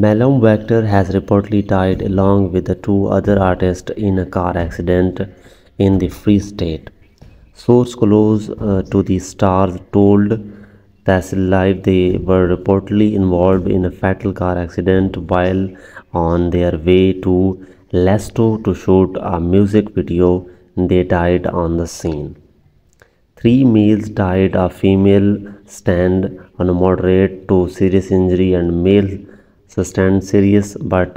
Malome Vector has reportedly died along with the two other artists in a car accident in the Free State. Source close uh, to the stars told TshisaLIVE they were reportedly involved in a fatal car accident while on their way to Lesotho to shoot a music video. They died on the scene. Three males died, a female stand on a moderate to serious injury and male sustained serious but